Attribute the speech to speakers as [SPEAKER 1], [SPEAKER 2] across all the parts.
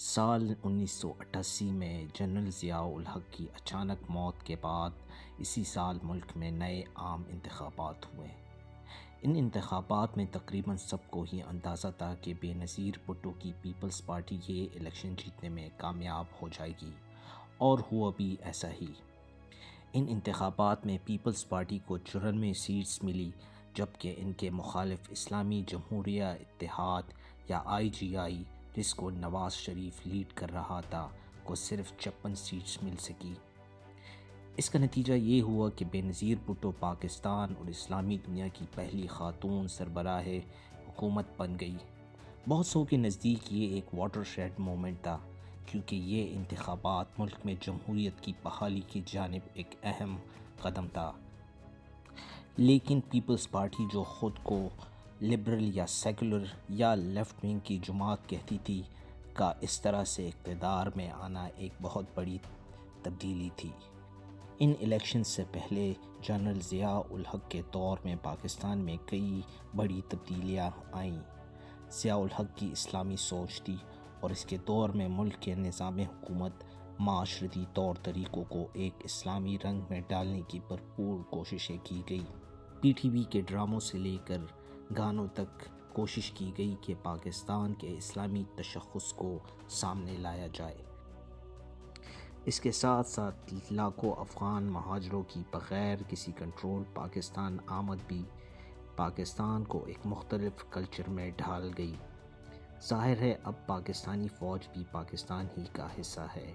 [SPEAKER 1] साल 1988 में जनरल ज़ियाउल हक की अचानक मौत के बाद इसी साल मुल्क में नए आम इंतबात हुए। इन इंतखाबात में तकरीबन सबको ही अंदाज़ा था कि बेनज़ीर भुट्टो की पीपल्स पार्टी ये इलेक्शन जीतने में कामयाब हो जाएगी, और हुआ भी ऐसा ही। इन इंतबात में पीपल्स पार्टी को चौरानवे सीट्स मिली, जबकि इनके मुखालिफ इस्लामी जमहूरिया इतिहाद या आई जी आई जिसको नवाज़ शरीफ लीड कर रहा था, को सिर्फ़ छप्पन सीट्स मिल सकी। इसका नतीजा ये हुआ कि बेनज़ीर भुट्टो पाकिस्तान और इस्लामी दुनिया की पहली खातून सरबराह हुकूमत बन गई। बहुत सौ के नज़दीक ये एक वाटर शेड मोमेंट था, क्योंकि ये इंतबात मुल्क में जमहूरीत की बहाली की जानब एक अहम कदम था। लेकिन पीपल्स पार्टी जो ख़ुद को लिबरल या सेकुलर या लेफ़्ट विंग की जमात कहती थी, का इस तरह से इकतदार में आना एक बहुत बड़ी तब्दीली थी। इन इलेक्शन से पहले जनरल ज़िया उल हक के दौर में पाकिस्तान में कई बड़ी तब्दीलियाँ आईं। ज़िया उल हक की इस्लामी सोच थी और इसके दौर में मुल्क के निज़ाम हुकूमत, माशरती तौर तरीक़ों को एक इस्लामी रंग में डालने की भरपूर कोशिशें की गई। पी टी वी के ड्रामों से लेकर गानों तक कोशिश की गई कि पाकिस्तान के इस्लामी तशख़स को सामने लाया जाए। इसके साथ साथ लाखों अफ़गान महाजरों की बग़ैर किसी कंट्रोल पाकिस्तान आमद भी पाकिस्तान को एक मुख्तलिफ़ कल्चर में ढाल गई। ज़ाहिर है, अब पाकिस्तानी फ़ौज भी पाकिस्तान ही का हिस्सा है।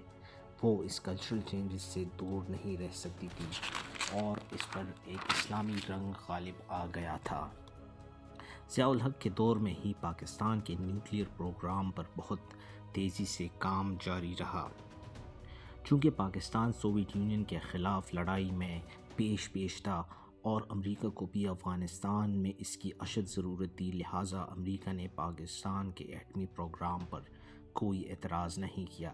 [SPEAKER 1] वो इस कल्चरल चेंजेस से दूर नहीं रह सकती थी और इस पर एक इस्लामी रंग गालिब आ गया था। ज़ियाउल हक के दौर में ही पाकिस्तान के न्यूक्लियर प्रोग्राम पर बहुत तेज़ी से काम जारी रहा। चूँकि पाकिस्तान सोवियत यूनियन के ख़िलाफ़ लड़ाई में पेश पेश था और अमेरिका को भी अफ़गानिस्तान में इसकी अशद ज़रूरत थी, लिहाजा अमेरिका ने पाकिस्तान के एटमी प्रोग्राम पर कोई एतराज़ नहीं किया।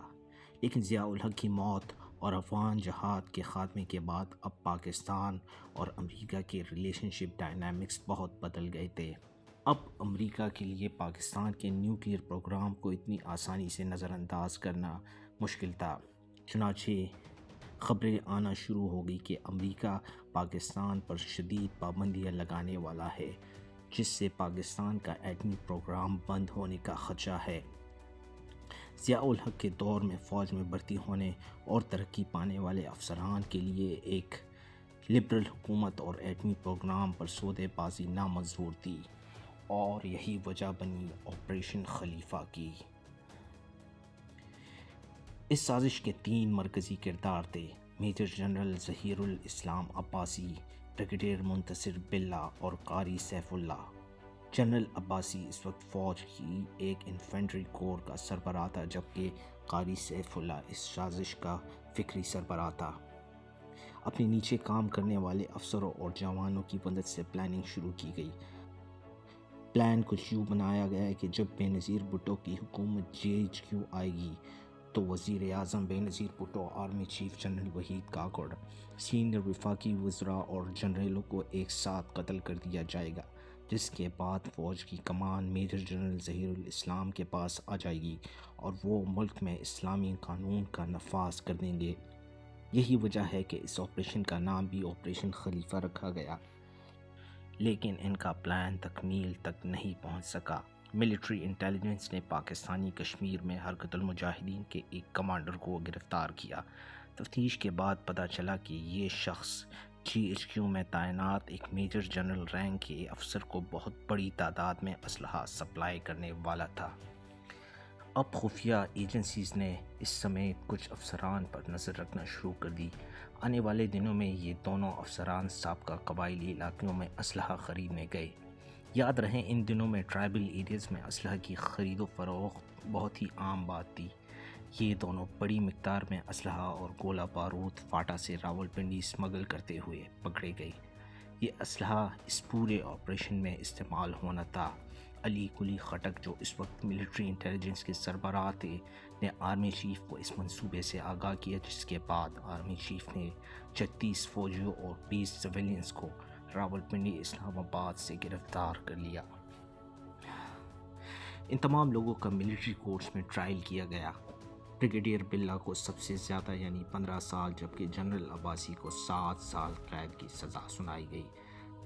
[SPEAKER 1] लेकिन ज़ियाउल हक की मौत और अफगान जहाद के ख़ात्मे के बाद अब पाकिस्तान और अमेरिका के रिलेशनशिप डायनामिक्स बहुत बदल गए थे। अब अमेरिका के लिए पाकिस्तान के न्यूक्लियर प्रोग्राम को इतनी आसानी से नज़रअंदाज करना मुश्किल था। चुनाचे ख़बरें आना शुरू हो गई कि अमेरिका पाकिस्तान पर शदीद पाबंदियाँ लगाने वाला है, जिससे पाकिस्तान का एटमी प्रोग्राम बंद होने का खदशा है। ज़ियाउल हक के दौर में फ़ौज में भर्ती होने और तरक्की पाने वाले अफसरान के लिए एक लिबरल हुकूमत और एटमी प्रोग्राम पर सौदेबाजी नामंजूर थी। और यही वजह बनी ऑपरेशन खलीफा की। इस साजिश के तीन मरकज़ी किरदार थे, major general Zaheerul Islam Abbasi, brigadier Muntasir Billah और कारी सैफुल्ला। जनरल अब्बासी इस वक्त फ़ौज की एक इन्फेंट्री कोर का सरबरा था, जबकि कारी सैफुल्ला इस साजिश का फ़िक्री सरबरा था। अपने नीचे काम करने वाले अफसरों और जवानों की मदद से प्लानिंग शुरू की गई। प्लान कुछ यूँ बनाया गया है कि जब बेनज़ीर भुटो की हुकूमत जे एच क्यू आएगी तो वज़ी अजम Benazir Bhutto army chief general Waheed Kakar, senior विफाकी वज्रा और जनरलों को एक साथ कत्ल कर दिया जाएगा, जिसके बाद फ़ौज की कमान मेजर जनरल जहीरुल इस्लाम के पास आ जाएगी और वो मुल्क में इस्लामी कानून का नफाज कर देंगे। यही वजह है कि इस ऑपरेशन का नाम भी ऑपरेशन खलीफा रखा गया। लेकिन इनका प्लान तकमील तक नहीं पहुँच सका। मिलिट्री इंटेलिजेंस ने पाकिस्तानी कश्मीर में हरकतुल मुजाहिदीन के एक कमांडर को गिरफ़्तार किया। तफ्तीश के बाद पता चला कि ये शख्स जी एच क्यू में तैनात एक मेजर जनरल रैंक के अफसर को बहुत बड़ी तादाद में असलहा सप्लाई करने वाला था। अब खुफिया एजेंसीज़ ने इस समय कुछ अफसरान पर नज़र रखना शुरू कर दी। आने वाले दिनों में ये दोनों अफसरान सबका कबायली इलाकों में असलहा ख़रीदने गए। याद रहें, इन दिनों में ट्राइबल एरियाज़ में असलह की ख़रीदो फरोख्त बहुत ही आम बात थी। ये दोनों बड़ी मकदार में असलहा और गोला बारूद फाटा से रावलपिंडी स्मगल करते हुए पकड़े गए। ये असलहा इस पूरे ऑपरेशन में इस्तेमाल होना था। अली कुली खटक, जो इस वक्त मिलिट्री इंटेलिजेंस के सरबराह थे, ने आर्मी चीफ को इस मंसूबे से आगाह किया, जिसके बाद आर्मी चीफ ने छत्तीस फौजियों और बीस सिविलियंस को रावलपिंडी, इस्लामाबाद से गिरफ़्तार कर लिया। इन तमाम लोगों का मिलिट्री कोर्ट्स में ट्रायल किया गया। ब्रिगेडियर बिल्ला को सबसे ज़्यादा, यानी पंद्रह साल, जबकि जनरल अब्बासी को सात साल कैद की सज़ा सुनाई गई।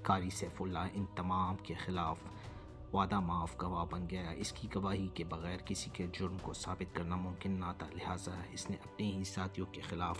[SPEAKER 1] कारी सैफुल्ला इन तमाम के ख़िलाफ़ वादा माफ़ गवाह बन गया इसकी गवाही के बगैर किसी के जुर्म को साबित करना मुमकिन ना था, लिहाजा इसने अपने ही साथियों के ख़िलाफ़